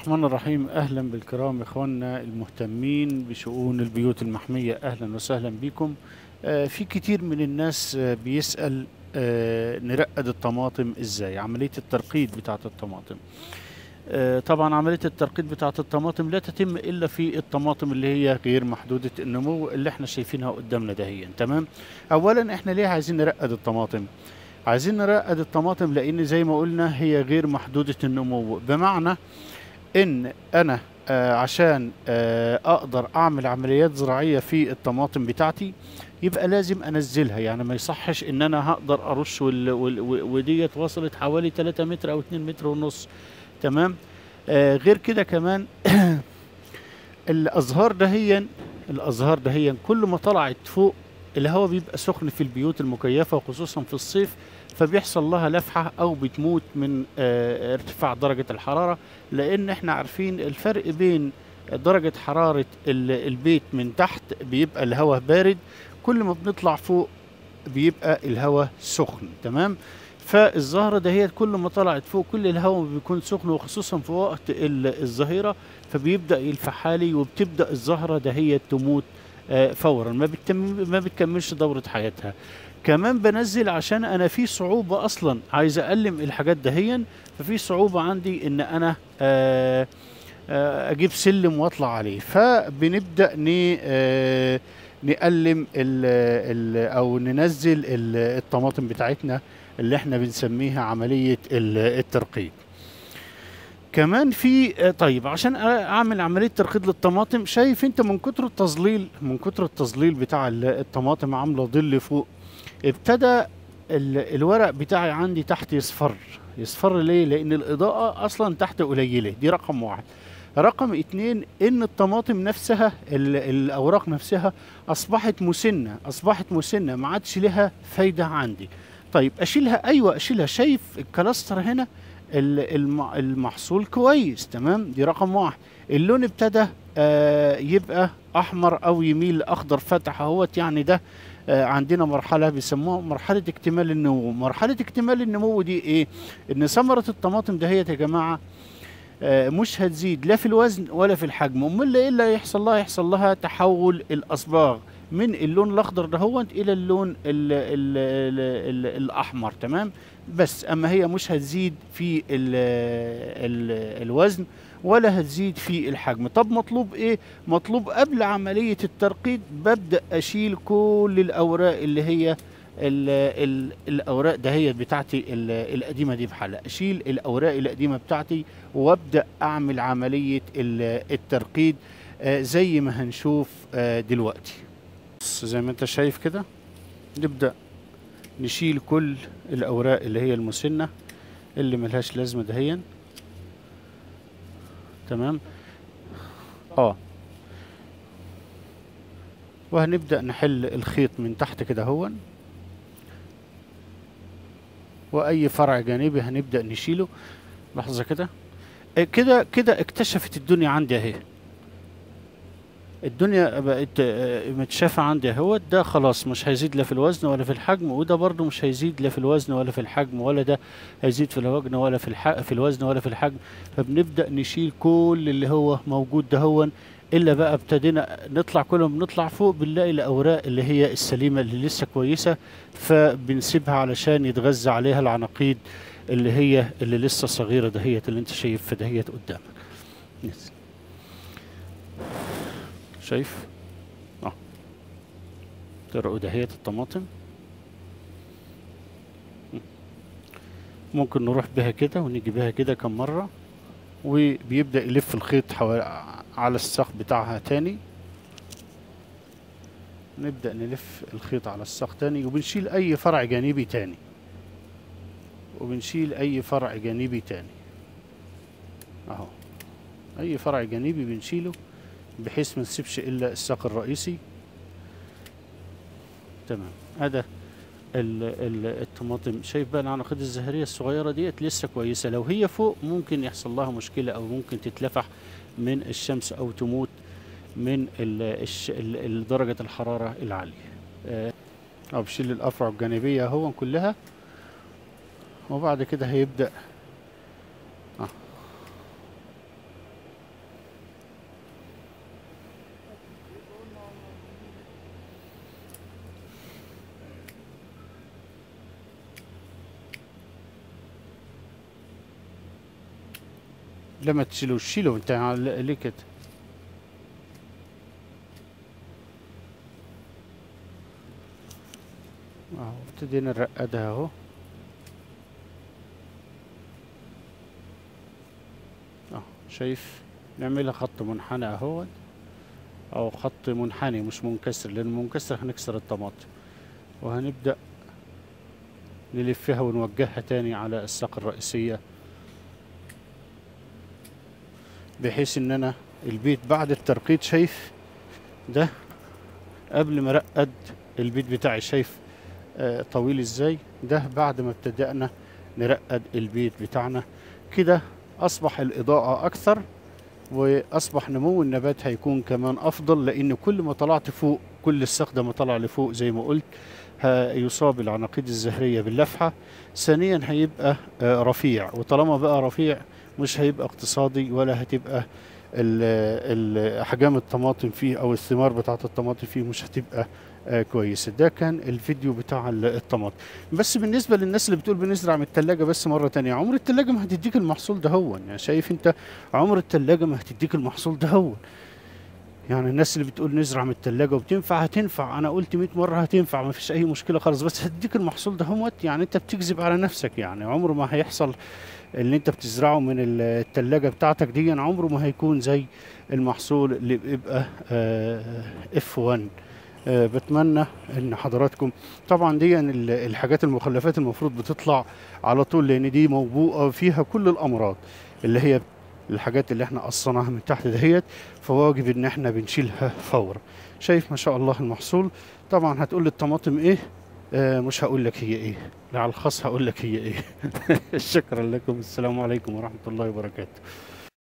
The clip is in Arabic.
الرحمن الرحيم. أهلا بالكرام إخواننا المهتمين بشؤون البيوت المحمية. أهلا وسهلا بكم. آه في كتير من الناس آه بيسأل آه نرقد الطماطم إزاي؟ عملية الترقيد بتاعة الطماطم. طبعا عملية الترقيد بتاعة الطماطم لا تتم إلا في الطماطم اللي هي غير محدودة النمو اللي إحنا شايفينها قدامنا دهيا تمام؟ اولا إحنا ليه عايزين نرقد الطماطم؟ عايزين نرقد الطماطم لأن زي ما قلنا هي غير محدودة النمو. بمعنى إن أنا آه عشان آه أقدر أعمل عمليات زراعية في الطماطم بتاعتي يبقى لازم أنزلها. يعني ما يصحش إن أنا هقدر أرش وديت وصلت حوالي 3 متر أو 2 متر ونص. تمام؟ آه غير كده كمان الأزهار دهيا الأزهار دهيا كل ما طلعت فوق الهواء بيبقى سخن في البيوت المكيفة وخصوصا في الصيف فبيحصل لها لفحة أو بتموت من آه ارتفاع درجة الحرارة لأن إحنا عارفين الفرق بين درجة حرارة البيت من تحت بيبقى الهواء بارد كل ما بنطلع فوق بيبقى الهواء سخن تمام؟ فالزهرة دهيت كل ما طلعت فوق كل الهواء بيكون سخن وخصوصا في وقت الظهيرة فبيبدأ يلفحالي وبتبدأ الزهرة دهيت تموت آه فورا. ما بتم ما بتكملش دورة حياتها. كمان بنزل عشان أنا في صعوبة أصلا. عايز أقلم الحاجات دهيا. ففي صعوبة عندي إن أنا آه آه أجيب سلم وأطلع عليه. فبنبدأ ن نقلم ال ال أو ننزل ال الطماطم بتاعتنا اللي إحنا بنسميها عملية الترقيد كمان في طيب عشان أعمل عملية ترقيد للطماطم شايف أنت من كتر التظليل من كتر التظليل بتاع الطماطم عاملة ظل فوق ابتدى الورق بتاعي عندي تحت يصفر يصفر ليه؟ لأن الإضاءة أصلا تحت قليلة دي رقم واحد. رقم اتنين إن الطماطم نفسها الأوراق نفسها أصبحت مسنة أصبحت مسنة ما عادش لها فايدة عندي. طيب أشيلها؟ أيوه أشيلها. شايف الكلاستر هنا؟ المحصول كويس تمام؟ دي رقم واحد. اللون ابتدى آه يبقى أحمر أو يميل اخضر فاتح أهوت يعني ده آه عندنا مرحلة بيسموها مرحلة اكتمال النمو. مرحلة اكتمال النمو دي إيه؟ إن ثمرة الطماطم دهيت يا جماعة آه مش هتزيد لا في الوزن ولا في الحجم. أمال إيه اللي هيحصل لها؟ يحصل لها تحول الأصباغ. من اللون الأخضر دهوت إلى اللون ال ال ال ال الأحمر تمام؟ بس أما هي مش هتزيد في ال ال الوزن ولا هتزيد في الحجم. طب مطلوب إيه؟ مطلوب قبل عملية الترقيد ببدأ أشيل كل الأوراق اللي هي ال ال الأوراق دهيت بتاعتي القديمة دي بحالها. أشيل الأوراق القديمة بتاعتي وأبدأ أعمل عملية الترقيد آه زي ما هنشوف آه دلوقتي. زي ما انت شايف كده نبدأ نشيل كل الأوراق اللي هي المسنة اللي ملهاش لازمة دهيا. تمام؟ آه. وهنبدأ نحل الخيط من تحت كده هون وأي فرع جانبي هنبدأ نشيله. لحظة كده. كده كده اكتشفت الدنيا عندي أهي. الدنيا بقت متشافة عندي. اهوت ده خلاص مش هيزيد لا في الوزن ولا في الحجم وده برضو مش هيزيد لا في الوزن ولا في الحجم ولا ده هيزيد في الوزن ولا في الحق في الوزن ولا في الحجم. فبنبدأ نشيل كل اللي هو موجود دهون إلا بقى ابتدينا نطلع كل ما بنطلع فوق بنلاقي الأوراق اللي هي السليمة اللي لسه كويسة فبنسيبها علشان يتغذى عليها العناقيد اللي هي اللي لسه صغيرة دهيت اللي أنت شايفها دهيت قدامك. يس. شايف؟ آه. ترى دهيت الطماطم. ممكن نروح بها كده ونيجي بها كده كم مرة. وبيبدأ يلف الخيط على الساق بتاعها تاني. نبدأ نلف الخيط على الساق تاني. وبنشيل أي فرع جانبي تاني. وبنشيل أي فرع جانبي تاني. أهو. أي فرع جانبي بنشيله. بحيث ما نسيبش إلا الساق الرئيسي. تمام. هذا الطماطم. شايف بقى العناقيد الزهرية الصغيرة ديت لسه كويسة. لو هي فوق ممكن يحصل لها مشكلة أو ممكن تتلفح من الشمس أو تموت من درجة الحرارة العالية. أو بشيل الافرع الجانبيه اهو كلها. وبعد كده هيبدأ لما انت عل- ليه كده اهو ابتدينا نرقدها اهو. آه شايف؟ نعملها خط منحنى اهو أو خط منحني مش منكسر لأن المنكسر هنكسر الطماطم وهنبدأ نلفها ونوجهها تاني على الساق الرئيسية. بحيث إن أنا البيت بعد الترقيد شايف ده قبل ما رقد البيت بتاعي شايف آه طويل إزاي؟ ده بعد ما ابتدأنا نرقد البيت بتاعنا. كده أصبح الإضاءة أكثر وأصبح نمو النبات هيكون كمان أفضل لأن كل ما طلعت فوق كل الساق ده ما طلع لفوق زي ما قلت هيصاب العناقيد الزهرية باللفحة. ثانيا هيبقى آه، رفيع. وطالما بقى رفيع مش هيبقى اقتصادي ولا هتبقى احجام الطماطم فيه أو الثمار بتاعة الطماطم فيه مش هتبقى آه، كويسه ده كان الفيديو بتاع ال- الطماطم. بس بالنسبة للناس اللي بتقول بنزرع من التلاجة بس مرة تانية عمر التلاجة ما هتديك المحصول ده هو يعني شايف أنت عمر التلاجة ما هتديك المحصول ده هو يعني الناس اللي بتقول نزرع من التلاجة وبتنفع هتنفع. أنا قلت 100 مرة هتنفع ما فيش أي مشكلة خالص. بس هتديك المحصول ده هموت يعني أنت بتكذب على نفسك يعني. عمره ما هيحصل اللي أنت بتزرعه من ال- التلاجة بتاعتك دي. عمره ما هيكون زي المحصول اللي بيبقى اف 1 آه، بتمنى إن حضراتكم طبعا دي ال- الحاجات المخلفات المفروض بتطلع على طول لأن دي موبوءة فيها كل الأمراض اللي هي الحاجات اللي إحنا قصيناها من تحت دهيت فواجب إن إحنا بنشيلها فورا شايف ما شاء الله المحصول. طبعا هتقول الطماطم إيه؟ آه مش هقول لك هي إيه. لا على الخاص هقول لك هي إيه. شكرا لكم. السلام عليكم ورحمة الله وبركاته.